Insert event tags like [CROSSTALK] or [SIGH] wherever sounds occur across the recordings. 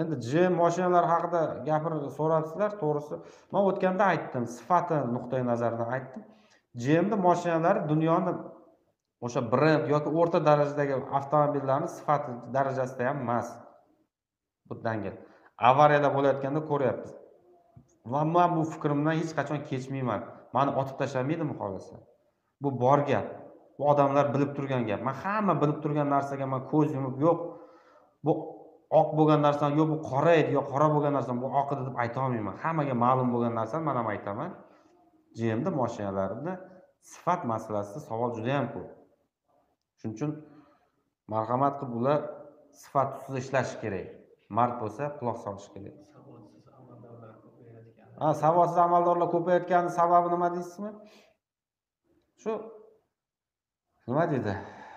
endi gm mashinalar haqida gapir so'rabsizlar to'g'risi. Man o'tganda aytdim sifati nuqtai nazaridan aytdim. Jmni mashinalari dunyoni o'sha brend yoki o'rta darajadagi avtomobillarni sifati darajasida ham emas. Bu dangil. Avariyalar bo'layotganda ko'ryapmiz. Va man bu fikrimdan hech qachon kechmayman. Mani otib tashlamaydimi xohlasa? Bu bor gap. Bu odamlar bilib turgan gap. Man hamma bilib turgan narsaga man ko'z yumib yo'q. Bu oq bo'lgan narsani yo'q bu qora edi yo qora bo'lgan narsani bu oq edi deb aytolmayman hammaga ma'lum bo'lgan narsani man ham aytaman. Gmni mashinalarini sifat masalasida savol juda yam ko'p. Shuning uchun marhamat qilib ular sifat ustida ishlashi kerak. Mard bo'lsa quloq solish kerak. Ha savodsiz amaldorlar ko'payayotgani sababi nima deysizmi? Shu nima deydi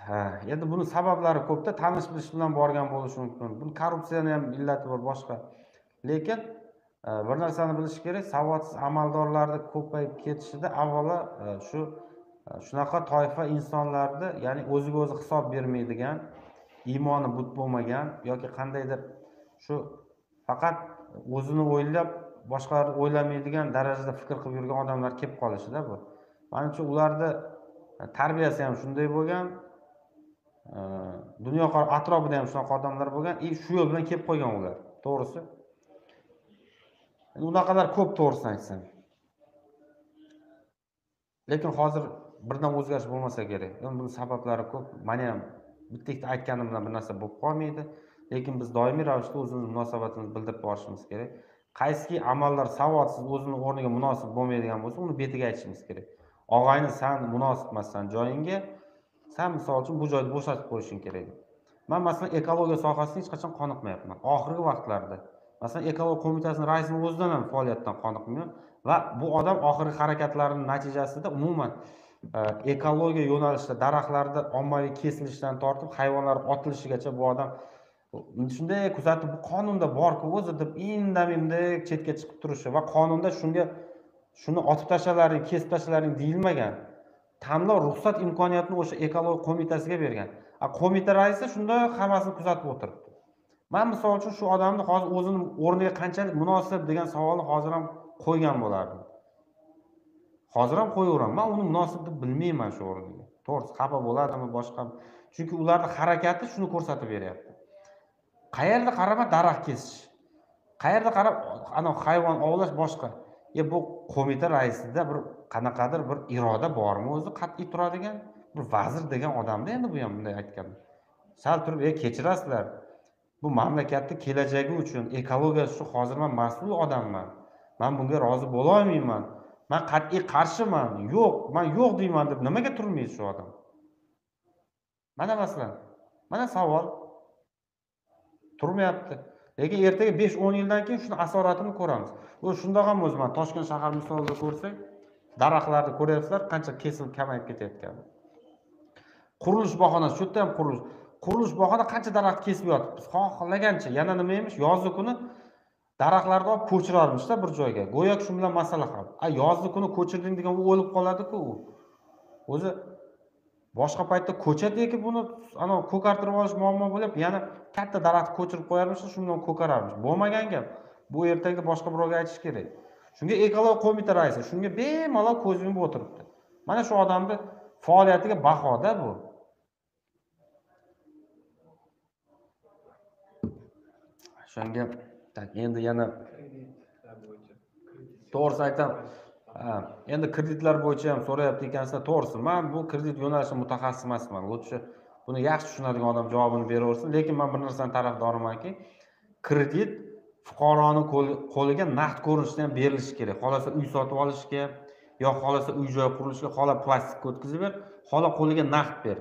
ha endi buni sabablari ko'pda. Tanish bilish bilan borgan bo'lishi mumkin. Buni korrupsiyani ham illati bor boshqa. Lekin e, bir narsani bilish kerak savodsiz amaldorlarni ko'payib ketishida avvalo e, shu e, shunaqa toifa insonlarni ya'ni o'ziga o'zi hisob bermaydigan iymoni but bo'lmagan yoki qandaydir shu faqat o'zini o'ylab boshqalarni o'ylamaydigan darajada fikr qilib yurgan odamlar kelib qolishida bu. Manimcha ularni tarbiyasi ham shunday bo'lgan. Э, dunyo atrofida ham shunaqa odamlar bo'lgan. И shu yo'l bilan kelib qolgan ular. To'g'risi? Unaqalar ko'p to'g'risini aytsam. Lekin hozir birdan o'zgarish bo'lmasa kerak. Buni sabablari ko'p. Mani ham bitta ikkita aytganim bilan bir narsa bo'lib qolmaydi. Lekin biz doimiy ravishda o'zimizni munosabatimizni bildirib borishimiz kerak. Qaysiki amallar savodsiz o'zini o'rniga munosib bo'lmaydigan bo'lsa uni betiga aytishimiz kerak. Og'ayni san munosib emassan joyingga san misol uchun bu joyni bo'shatib qo'yishing kerak. Man masalan ekologiya sohasida hech qachon qoniqmayapman. Oxirgi vaqtlarda masalan ekologiya qo'mitasini raisini o'zidan ham faoliyatdan qoniqmayman va bu odam oxirgi harakatlarini natijasida umuman e, ekologiya yo'nalishida daraxtlarni ommaviy kesilishidan tortib hayvonlar otilishigacha bu odam shunday kuzatib bu qonunda borku o'zi deb indamay chetga chiqib turishi va qonunda shunga shuni otib tashlalaring kesib tashlalaring deyilmagan. Tanlov ruxsat imkoniyatini o'sha ekologiya qo'mitasiga bergan. A qo'mita raisi shunda hammasini kuzatib o'tiribdi. Man misol uchun shu odamni hozir o'zini o'rniga qanchalik munosib degan savolni hozir ham qo'ygan bo'lardim. Hozir ham qo'yaveraman. Man uni munosib deb bilmayman shu o'rniga to'g'risi xafa bo'ladimi boshqa chunki ularni harakati shuni ko'rsatib beryapti. Qayerda qarama daraxt kesish. Qayerda qarab anavi hayvon ovlash boshqa. E bu qo'mita raisida bir qanaqadir bir iroda bormi o'zi qat'iy turadigan bir vazir degan odamda endi bu ham bunday aytganda sal turib e kechirasizlar bu mamlakatni kelajagi uchun ekologiya shu hozir man mas'ul odamman. Man bunga rozi bo'lolmayman man qat'iy qarshiman. Yo'q man yo'q deyman deb nimaga turmaydi shu odam? Mana masalan mana savol. Turmayapti. Lekin ertaga besh o'n yildan keyin shuni asoratini ko'ramiz. U shundoq ham o'zi mana toshkent shahar misolida ko'rsak daraxtlarni ko'ryapsizlar qancha kesilib kamayib ketayotganini qurilish bahonasi shu yerda ham qurilish. Qurilish bahona qancha daraxt kesib yotibmiz xohlagancha yana nima emish yozgi kuni daraxtlarni olib ko'chirarmishda bir joyga. Go'yoki shu bilan masala ham. A yozgi kuni ko'chirding degan u o'lib qoladiku u. O'zi boshqa paytda ko'chat ekib uni anavi ko'kartirib olish muammo bo'lib yana katta daraxt ko'chirib qo'yarmish shu bilan ko'kararmish. Bo'lmagan gap. Bu ertaga boshqa birovga aytish kerak. Shunga ekologiya qo'mita raisi shunga bemalol ko'z yumib o'tiribdi. Mana shu odamni faoliyatiga bahoda bu. O'shanga endi yana to'g'risini aytaman endi kreditlar bo'yicha ham so'rayapti ekansizlar to'g'risi man bu kredit yo'nalishi mutaxassis emasman. Lучше buni yaxshi tushunadigan odam javobini beraversin. Lekin man bir narsani tarafdorimanki kredit fuqaroni qo'liga naqd ko'rinishda ham berilishi kerak. Xohlasa uy sotib olishga yo xohlasa uy joy qurilishiga xohla plastikka o'tkazib ber xohla qo'liga naqd ber.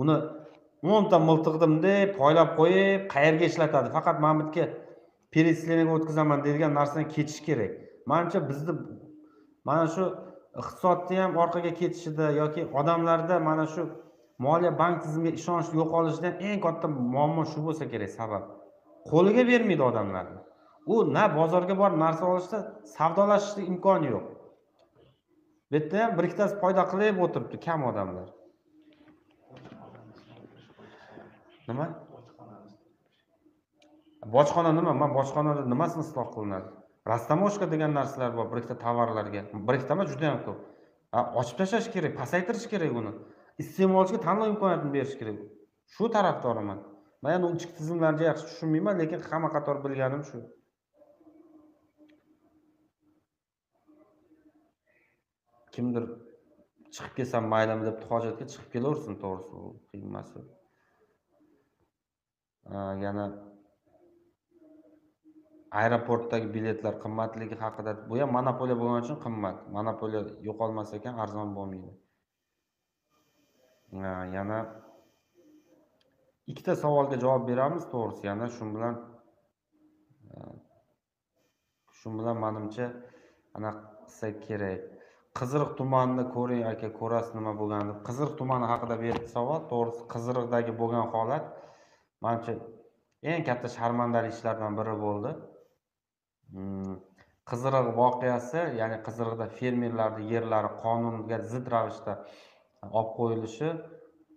Uni o'nta miltiqni bunday poylab qo'yib qayerga ishlatadi? Faqat mana bu yerga перечислениеga o'tkazaman deydigan narsadan kechish kerak. Manimcha bizni mana shu iqtisodni ham orqaga ketishida yoki odamlarda mana shu moliya bank tizimiga ishonch yo'qolishida eng katta muammo shu bo'lsa kerak sabab. Qo'liga bermaydi odamlarni u na bozorga borib narsa olishda savdolashishni imkoni yo'q. Bu yerda ham bir ikkitasi foyda qilib o'tiribdi kam odamlar. Nima? Bojxona nima? Man bojxonada nimasini isloh qilinadi? Rastamoshka degan narsalar bor bir ikkita tovarlarga bir ikkita emas judayam ko'p ochib tashlash kerak pasaytirish kerak uni iste'molchiga tanlov imkoniyatini berish kerak shu tarafdoriman man endi ichki tizimlarni yaxshi tushunmayman lekin hamma qator bilganim shu kimdir chiqib kelsam maylimi deb hojatga chiqib kelaversin to'g'risi u qiyin emas yana aeroportdagi biletlar qimmatligi haqida bu ham monopoliya bo'lgani uchun qimmat. Monopoliya yo'qolmas ekan arzon bo'lmaydi. Yana ikkita savolga javob beramiz to'g'risi. Yana shu bilan shu bilan manimcha anaqa qilsak kerak. Qiziriq tumanini ko'ring aka ko'rasiz nima bo'lganini. Deb qiziriq tumani haqida berdi savol. To'g'risi qiziriqdagi bo'lgan holat manimcha eng katta sharmandali ishlardan biri bo'ldi. Qiziriq voqeasi ya'ni qiziriqda fermerlarni yerlari qonunga zid ravishda olib qo'yilishi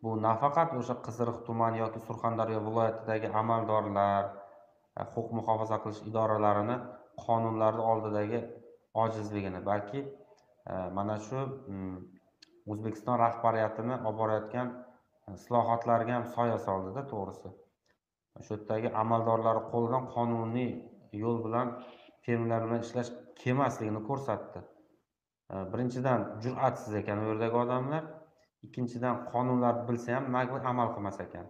bu nafaqat o'sha qiziriq tumani yoki surxondaryo viloyatidagi amaldorlar e, huquq muhofaza qilish idoralarini qonunlarni oldidagi ojizligini balki e, mana shu mm, o'zbekiston rahbariyatini olib borayotgan islohotlarga ham soya soldida to'g'risi. Shu yerdagi amaldorlar qo'lidan qonuniy yo'l bilan fermerlar bilan ishlash kelmasligini ko'rsatdi. E, birinchidan jur'atsiz ekan u yerdagi odamlar. Ikkinchidan qonunlarni bilsa ham amal qilmas ekan.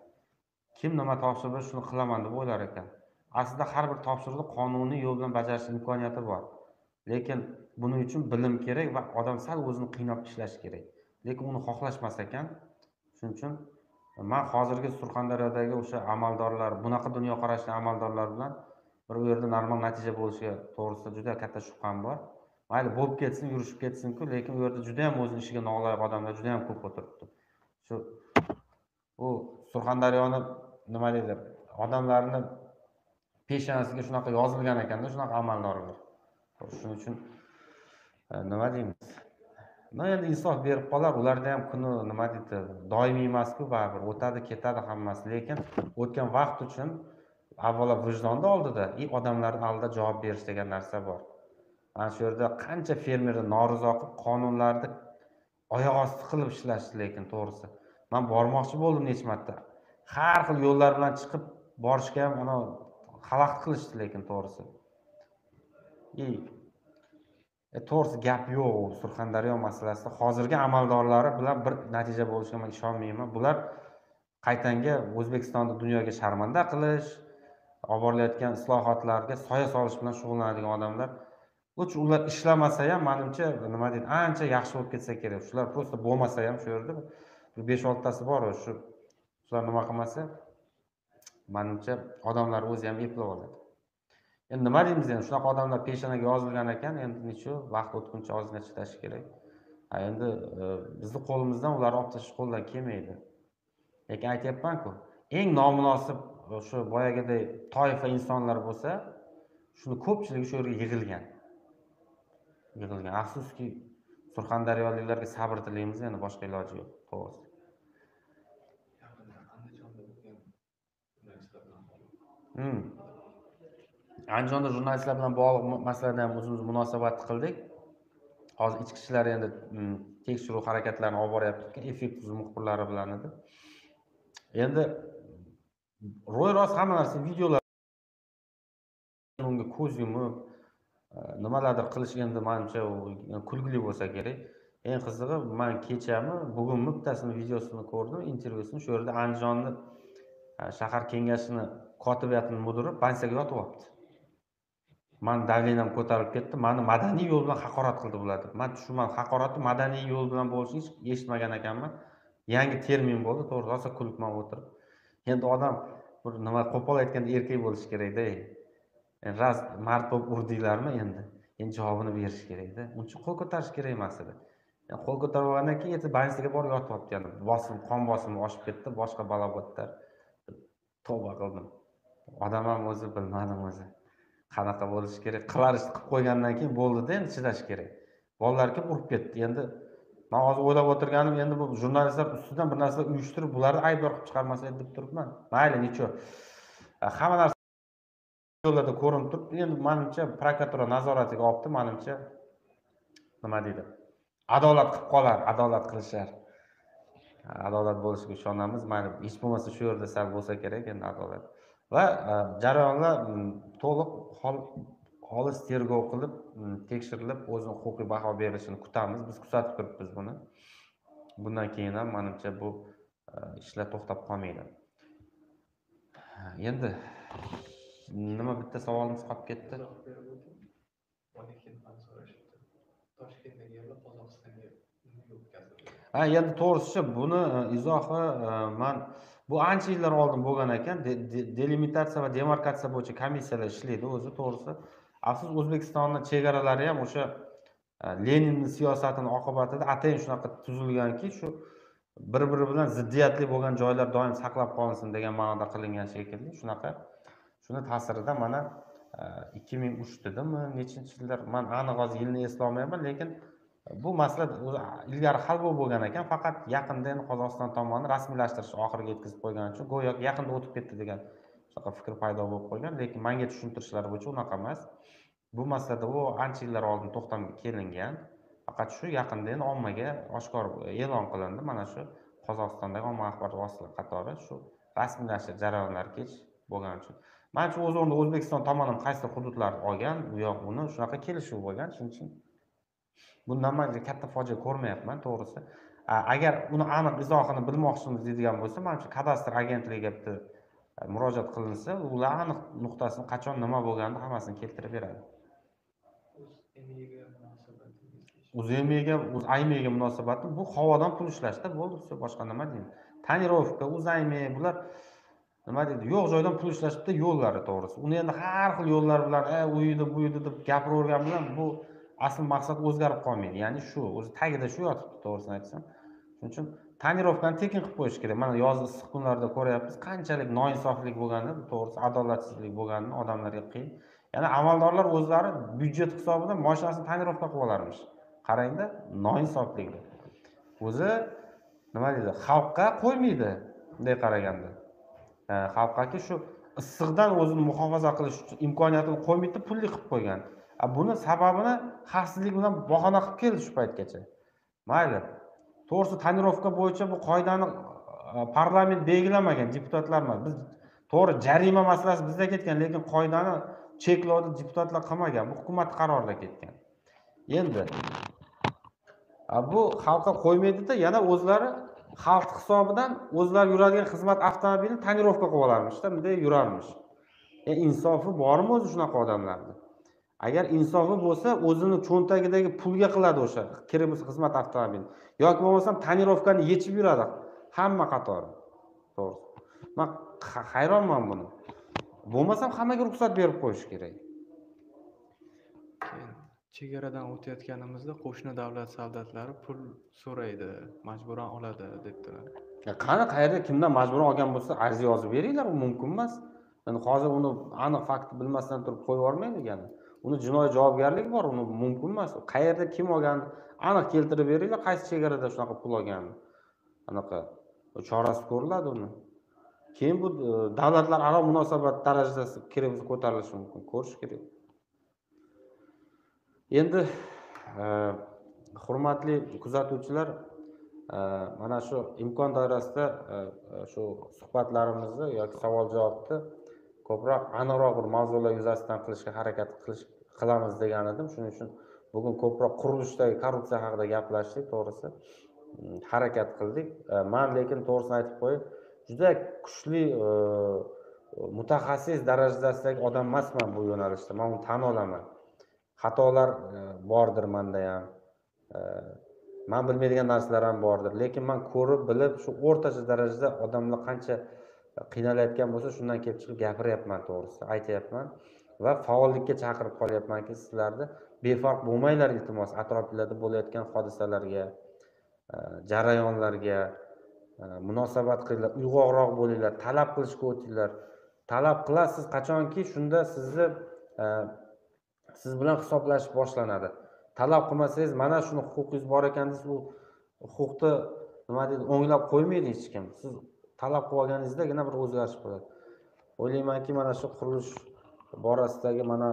Kim nima topshirdi shuni qilaman deb o'ylar ekan. Aslida har bir topshiriqni qonuniy yo'l bilan bajarish imkoniyati bor. Lekin buning uchun bilim kerak va odam sal o'zini qiynab ishlashi kerak. Lekin uni xohlashmas ekan. Shuning uchun man hozirgi surxondaryodagi o'sha amaldorlar bunaqa dunyoqarashli amaldorlar bilan bir u yerda normal natija bo'lishiga to'g'risida juda katta shubham bor. Mayli bo'lib ketsin yurishib ketsinku lekin u yerda juda ham o'zini ishiga noloyiq odamlar juda ham ko'p o'tiribdi. Shu u surxondaryoni nima deydi odamlarni peshonasiga shunaqa yozilgan ekanda shunaqa amaldorlar shuning uchun e, nima deymiz? Ну endi insof berib qolar ularda ham kuni nima deydi doimiy emasku baribir o'tadi ketadi hammasi lekin o'tgan vaqt uchun avvalo vijdonni oldida и odamlarni oldida javob berish degan narsa bor. Mana shu yerda qancha fermerni norizo qilib qonunlarni oyoq osti qilib ishlashdi lekin to'g'risi. Man bormoqchi bo'ldim necha marta. Har xil yo'llar bilan chiqib borishga ham anavi xalaqit qilishdi lekin to'g'risi. И e, to'g'risi gap yo'q u surxondaryo masalasida. Hozirgi amaldorlari bilan bir natija bo'lishiga man ishonmayman. Bular qaytanga o'zbekistonni dunyoga sharmanda qilish olib borilayotgan islohotlarga soya solish bilan shug'ullanadigan odamlar. Uch ular ishlamasa ham manimcha nima deydi ancha yaxshi bo'lib ketsa kerak. Shular просто bo'lmasa ham shu yerda besh oltitasi bor shu shular nima qilmasa manimcha odamlar o'zi ham eplab oladi. Endi nima deymiz endi shunaqa odamlar peshonaga yozilgan ekan endi nechuk vaqt o'tguncha ozgina chidash kerak. Endi e, bizni qo'limizdan ularni olib tashlash qo'ldan kelmaydi. Lekin aytyapmanku eng nomunosib o'sha boyagiday toifa insonlar bo'lsa shuni ko'pchiligi shu yerga yig'ilgan. Yig'ilgan. Afsuski surxondaryoliklarga sabr tilaymiz endi boshqa iloji yo'q. To'g'risi hmm. andijonda jurnalistlar bilan bog'liq masalada ham o'zimiz munosabat qildik. Hozir ichki ishlar endi mm, tekshiruv harakatlarini olib boryapti. Effektiv muxbirlari bilan edi. Endi ro'y rost hamma narsa videolar unga ko'z yumib e, nimalardir qilish endi manimcha u kulgili bo'lsa kerak. Eng qizig'i man kechami bugunmi bittasini videosini ko'rdim intervyusini shu yerda andijonni e, shahar kengashini kotibiyatini mudiri pansiyaga yotib olibdi mani давлением ko'tarilib ketdi mani madaniy yo'l bilan haqorat qildi bular deb. Man tushunmadim haqoratni madaniy yo'l bilan bo'lishini hech eshitmagan ekanman. Yangi termin bo'ldi to'g'ri rosa kulibman o'tirib endi odam bir nima qo'pol aytganda erkak bo'lishi kerakda. E, raz mard bo'lib urdinglarmi endi? Endi javobini berish kerakda. Uncha qo'l ko'tarish kerak emas edi e, qo'l ko'tarib olgandan keyin ertaga больницаga borib yotib olibdi yana bosim qon bosimi oshib ketdi boshqa balo bo'ldida tavba qildim. Odam ham o'zi bilmadim o'zi. Qanaqa bo'lishi kerak? Qilar ishni qilib qo'ygandan keyin bo'ldida endi chidash kerak. Bolalar kelib urib ketdi? Endi man hozir o'ylab o'tirganim endi bu jurnalistlar ustidan bir narsa uyushtirib bularni aybdor qilib chiqarmasa deb turibman. Mayli ничего e, hamma narsa yo'llarda ko'rinib turibdi. Endi manimcha prokuratura nazoratiga olibdi manimcha nima deydi? Adolat qilib qolar adolat qilishar. E, adolat bo'lishiga ishonamiz. Mayli hech bo'lmasa shu yerda sal bo'lsa kerak endi adolat. Va e, jarayonlar to'liq xolis tergov qilib tekshirilib o'zini huquqiy baho berilishini kutamiz. Biz kuzatib turibmiz buni. Bundan keyin ham manimcha bu e, ishlar to'xtab qolmaydi. Endi nima bitta savolimiz qolib ketdi? Ha endi to'g'risi buni e, izohi e, man bu ancha yillar oldin bo'lgan ekan. Delimitatsiya va demarkatsiya bo'yicha komissiyalar ishlaydi o'zi to'g'risi. Afsus o'zbekistonni chegaralari ham o'sha e, leninni siyosatini oqibatida atayin shunaqa tuzilganki shu bir biri bilan ziddiyatli bo'lgan joylar doim saqlab qolinsin degan ma'noda qilingan shekilli shunaqa shuni ta'sirida mana e, ikki ming uch dedimi nechinchi yillar man aniq hozir yilni eslolmayman lekin bu masala o'zi ilgari hal bo'lib bo'lgan ekan faqat yaqinda endi qozog'iston tomoni rasmiylashtirish oxiriga yetkazib qo'ygani uchun go'yoki yaqinda o'tib ketdi degan shunaqa fikr paydo bo'lib qolgan lekin manga tushuntirishlari bo'yicha unaqa emas. Bu masalada u ancha yillar oldin to'xtamga kelingan faqat shu yaqinda endi ommaga oshkor e'lon qilindi. Mana shu qozog'istondagi ommaviy axborot vositalari qatori shu rasmiylashtirish jarayonlari kech bo'lgani uchun. Manimcha o'z o'rnida o'zbekiston tomoni ham qaysi hududlarni olgan u yoq buni shunaqa kelishuv bo'lgan. Shuning uchun bundan man katta fojia ko'rmayapman to'g'risi. Agar uni aniq izohini bilmoqchimiz deydigan bo'lsa manimcha kadastr agentligiga bitta murojaat qilinsa ular aniq nuqtasini qachon nima bo'lganini hammasini keltirib beradi. Uzmga aymiga munosabati bu havodan pul ishlashda bo'ldi все boshqa nima deymiz. Tonirovka uzaymi bular nima deydi yo'q joydan pul ishlashibdi yo'llari to'g'risi. Uni endi har xil yo'llar bilan e u uydi bu uydi deb gapiravergan bilan bu asl maqsad o'zgarib qolmaydi. Ya'ni shu o'zi tagida shu yotibdi to'g'risini aytsam. Shuning uchun tonirovkani tekin qilib qo'yish kerak. Mana yozgi issiq kunlarda ko'ryapmiz. Qanchalik noinsoflik bo'lgani to'g'risi adolatsizlik bo'lganini odamlarga qiyin. Yana amaldorlar o'zlari byudjet hisobidan moshinasini tonirovka qilib olarmish. Qarangda noinsoflik o'zi nima deydi xalqqa qo'ymaydi bunday qaraganda. Xalqqaki shu issiqdan o'zini muhofaza qilish uchun imkoniyatini qo'ymaydida pulli qilib qo'ygan. Buni sababini xavfsizlik bilan bahona qilib keldi shu paytgacha. Mayli. To'g'risi tonirovka bo'yicha bu qoidani e, parlament belgilamagan deputatlar emas biz to'g'ri jarima masalasi bizda ketgan lekin qoidani cheklovni deputatlar qilmagan bu hukumat qarorida ketgan. Endi bu xalqqa qo'ymaydida yana o'zlari xalq hisobidan o'zlari yuradigan xizmat avtomobilini tonirovka qilib olarmishda bunday yurarmish. E insofi bormi o'zi shunaqa odamlarni? Agar insofi bo'lsa o'zini cho'ntagidagi pulga qiladi o'sha kirimiz xizmat avtomobilini yoki bo'lmasam tonirovkani yechib yuradi. Hamma qatori. To'g'risi man hayronman buni. Bo'lmasam hammaga ruxsat berib qo'yish kerak. Chegaradan o'tayotganimizda qo'shni davlat soldatlari pul so'raydi majburan oladi debdilar. Qani qayerda kimdan majburan olgan bo'lsa ariza yozib beringlar u mumkin emas. Endi hozir uni aniq faktni bilmasdan turib qo'yib yubormaylik yana uni jinoiy javobgarligi bor uni mumkin emas. Qayerda kim olganini aniq keltirib beringlar qaysi chegarada shunaqa pul olganini. Anaqa chorasi ko'riladi uni. Keyin bu e, davlatlararo munosabat darajasi kirimiz ko'tarilishi mumkin ko'rish kerak. Endi e, hurmatli kuzatuvchilar e, mana shu imkon doirasida shu suhbatlarimizni yoki savol javobni ko'proq aniqroq bir mavzular yuzasidan qilishga harakat qilish qilamiz degan edim. Shuning uchun bugun ko'proq qurilishdagi korrupsiya haqida gaplashdik to'g'risi. Mm, harakat qildik. E, man lekin to'g'risini aytib qo'yay juda kuchli e, mutaxassis darajasidagi odam emasman bu yo'nalishda. Man uni tan olaman. Xatolar e, bordir manda ham. Man bilmaydigan narsalar ham bordir. Lekin man ko'rib bilib shu o'rtacha darajada odamlar qancha qiynalayotgan bo'lsa shundan kelib chiqib gapiryapman to'g'risi. Aytyapman. Va faollikka chaqirib qolyapmanki sizlarni befarq bo'lmanglar iltimos atrofinglarda bo'layotgan hodisalarga e, jarayonlarga e, munosabat qilinglar uyg'oqroq bo'linglar talab qilishga o'tinglar. Talab qilasiz qachonki shunda sizni e, siz bilan hisoblashish boshlanadi. Talab qilmasangiz mana shuni huquqingiz bor ekan desa u huquqni nima deydi o'nglab qo'ymaydi hech kim. Siz talab qilib olganingizdagina bir o'zgarish bo'ladi. O'ylaymanki mana shu qurilish borasidagi mana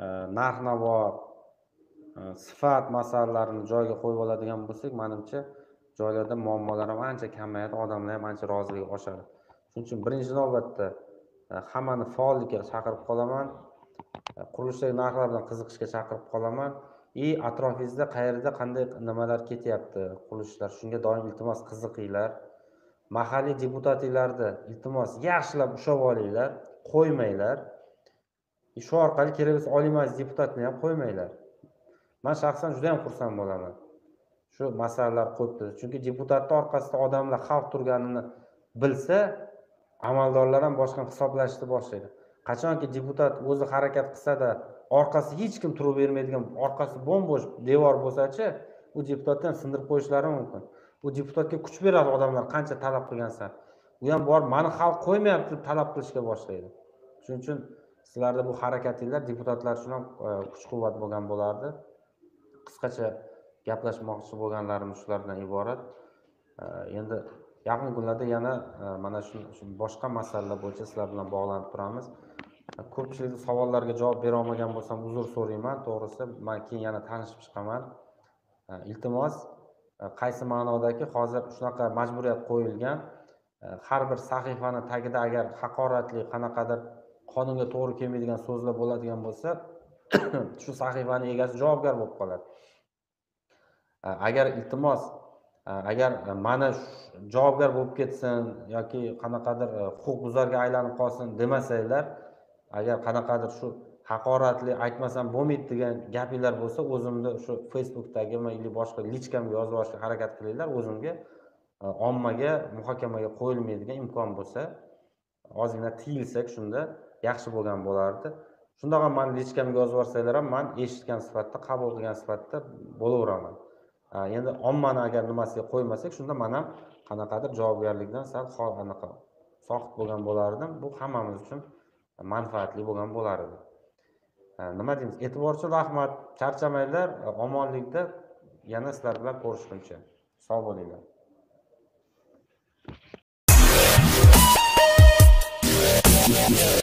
e, narx navo e, sifat masalalarini joyiga qo'yib oladigan bo'lsak manimcha joylarda muammolar ham ancha kamayadi odamlar ham ancha roziligi oshadi. Shuning uchun birinchi navbatda e, hammani faollikka chaqirib qolaman. Qurilishdagi narxlar bilan qiziqishga chaqirib qolaman. И atrofingizda qayerda qanday nimalar ketyapti qurilishlar? Shunga doim iltimos qiziqinglar. Mahalliy deputatinglarni iltimos yaxshilab ushlab olinglar qo'ymanglar. Shu orqali kerak bo'lsa oliy majlis deputatini ham qo'ymanglar. Man shaxsan juda yam xursand bo'laman. Shu masalalar qo'yibdi chunki deputatni orqasida odamlar xalq turganini bilsa amaldorlar ham boshqa hisoblashni boshlaydi. Qachonki deputat o'zi harakat qilsada orqasida hech kim turib bermaydigan orqasi bo'm bo'sh devor bo'lsachi u deputatni ham sindirib qo'yishlari mumkin. U deputatga kuch beradi odamlar qancha talab qilgansan u ham borib mani xalq qo'ymayapti deb talab qilishga boshlaydi. Shuning uchun sizlarni bu harakatinglar deputatlar uchun ham e, kuch quvvat bo'lgan bo'lardi. Qisqacha gaplashmoqchi bo'lganlarim shulardan iborat. E, endi yaqin kunlarda yana e, mana shu boshqa masalalar bo'yicha sizlar bilan bog'lanib turamiz. E, ko'pchilik savollarga javob bera olmagan bo'lsam uzr so'rayman. To'g'risi man keyin yana tanishib chiqaman. Iltimos qaysi ma'nodaki hozir shunaqa majburiyat qo'yilgan. Har bir sahifani tagida agar haqoratli qanaqadir qonunga to'g'ri kelmaydigan so'zlar bo'ladigan bo'lsa [COUGHS] shu sahifani egasi javobgar bo'lib qoladi. Agar iltimos agar mana javobgar bo'lib ketsin yoki qanaqadir e, huquqbuzarga aylanib qolsin demasanglar agar qanaqadir shu haqoratli aytmasam bo'lmaydi degan gapinglar bo'lsa o'zimni shu facebookdagimi или boshqa lichkamga yozib yuborishga harakat qilinglar o'zimga e, ommaga muhokamaga qo'yilmaydigan imkon bo'lsa ozgina tiyilsak shunda yaxshi bo'lgan bo'lardi. Shundoq ham mani lichkamga yozib yuborsanglar ham man eshitgan sifatida qabul qilgan sifatida bo'laveraman. Endi ommani agar nimasiga qo'ymasak shunda man ham qanaqadir javobgarlikdan sal anaqa soqit bo'lgan bo'lardim. Bu hammamiz uchun manfaatli bo'lgan bo'lar edi. Nima deymiz? E'tiborchi rahmat. Charchamanglar omonlikda yana sizlar bilan ko'rishguncha. Sog' bo'linglar. Yeah.